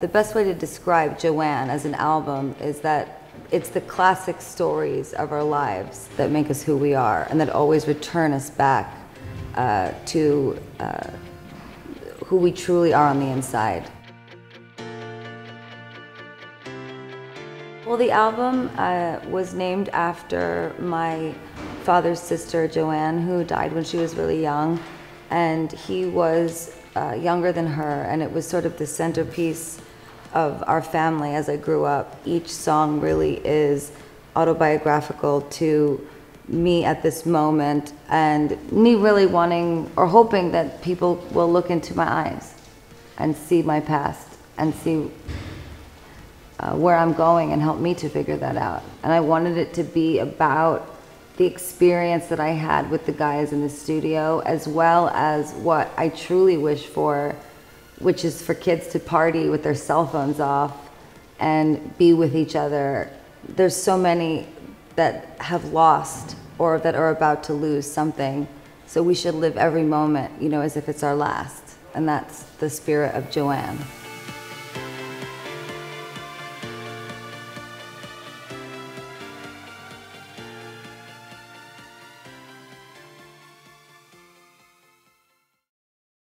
The best way to describe Joanne as an album is that it's the classic stories of our lives that make us who we are and that always return us back uh, to uh, who we truly are on the inside. Well, the album uh, was named after my father's sister, Joanne, who died when she was really young. And he was uh, younger than her, and it was sort of the centerpiece of our family as I grew up. Each song really is autobiographical to me at this moment, and me really wanting or hoping that people will look into my eyes and see my past and see uh, where I'm going and help me to figure that out. And I wanted it to be about the experience that I had with the guys in the studio, as well as what I truly wish for, which is for kids to party with their cell phones off and be with each other. There's so many that have lost or that are about to lose something. So we should live every moment, you know, as if it's our last. And that's the spirit of Joanne.